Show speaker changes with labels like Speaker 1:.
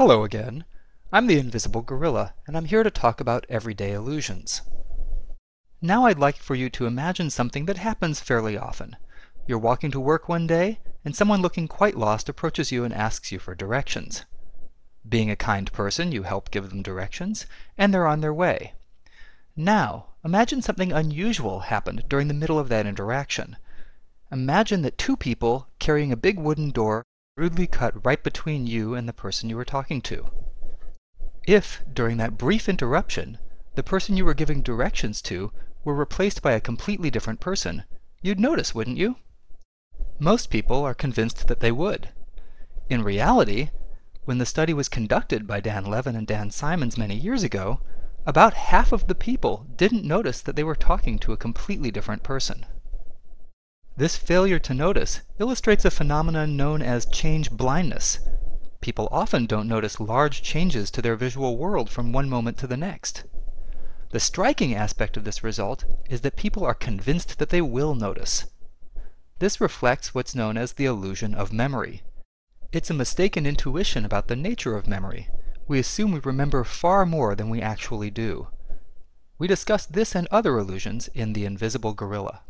Speaker 1: Hello again. I'm the Invisible Gorilla, and I'm here to talk about everyday illusions. Now I'd like for you to imagine something that happens fairly often. You're walking to work one day, and someone looking quite lost approaches you and asks you for directions. Being a kind person, you help give them directions, and they're on their way. Now, imagine something unusual happened during the middle of that interaction. Imagine that two people carrying a big wooden door rudely cut right between you and the person you were talking to. If, during that brief interruption, the person you were giving directions to were replaced by a completely different person, you'd notice, wouldn't you? Most people are convinced that they would. In reality, when the study was conducted by Dan Levin and Dan Simons many years ago, about half of the people didn't notice that they were talking to a completely different person. This failure to notice illustrates a phenomenon known as change blindness. People often don't notice large changes to their visual world from one moment to the next. The striking aspect of this result is that people are convinced that they will notice. This reflects what's known as the illusion of memory. It's a mistaken intuition about the nature of memory. We assume we remember far more than we actually do. We discuss this and other illusions in The Invisible Gorilla.